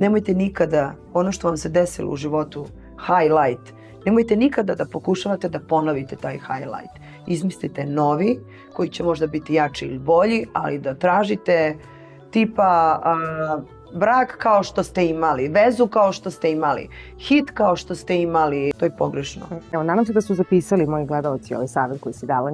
Nemojte nikada ono što vam se desilo u životu, highlight, nemojte nikada da pokušavate da ponovite taj highlight. Izmislite novi koji će možda biti jači ili bolji, ali da tražite tipa a, brak kao što ste imali, vezu kao što ste imali, hit kao što ste imali, to je pogrešno. Evo, nadam se da su zapisali moji gledalci ovaj savjet koji si dala.